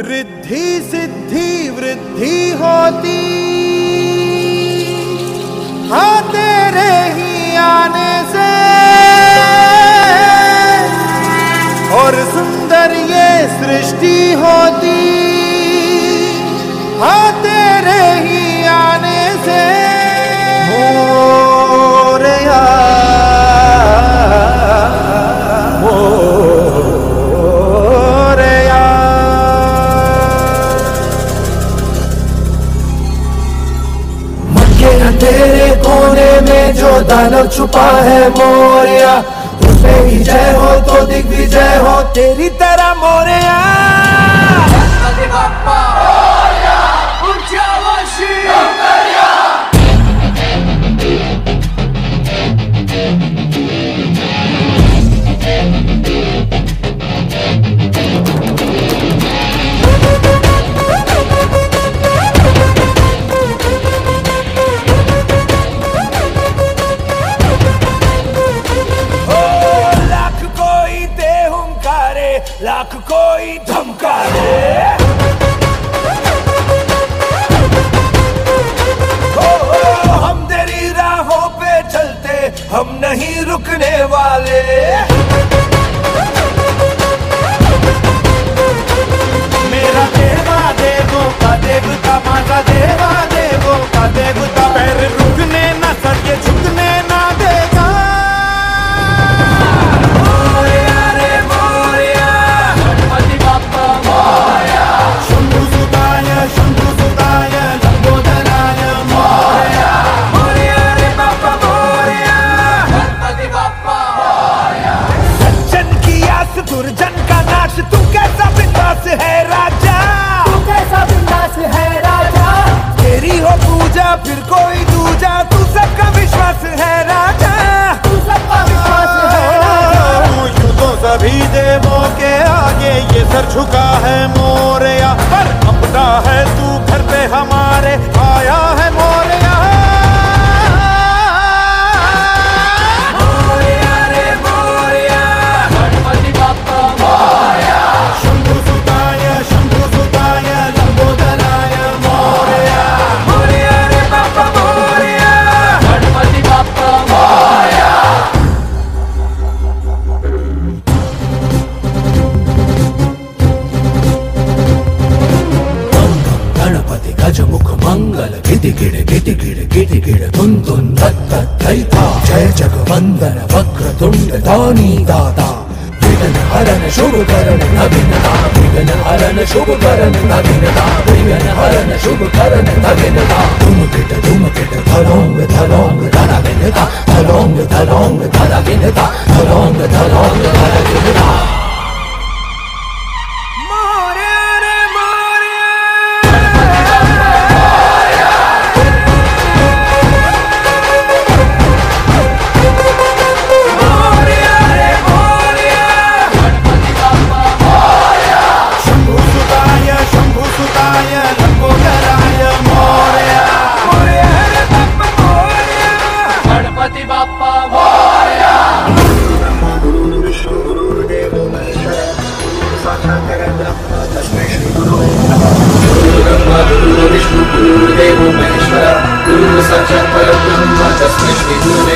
रिद्धि सिद्धि वृद्धि होती। हाँ तेरे ही आने से। और सुंदर ये सृष्टि होती। हाँ तेरे ही आने से। दानव छुपा है मोरिया। उसे ही जय हो तो दिग्विजय हो तेरी तरह मोरिया। लाख कोई धमकारे ओ, ओ, हम तेरी राहों पे चलते हम नहीं रुकने वाले। मेरा देवा देवों का देवता माझा देवा देवों का देवता पैर सभी देवों के आगे ये सर झुका है मोरया। पर अपना है, तू घर पे हमारे। आया है मोरया। గజాతి గజముఖ మంగళ గిటిగిడ గిటిగిడ గిటిగిడ తుంతున్ దత్త దైత జయ జగ వందన వక్రతుండ దానీ దాత విఘ్న హరణ శుభకరణ నవినత విఘ్న హరణ శుభకరణ నవినత విఘ్న హరణ శుభకరణ నవినత ధుమకిట ధుమకిట ధరోంగ ధరోంగ ధర వినత ధరోంగ ధరోంగ ధర వినత ధరోంగ ధరోంగ ధర Hallelujah.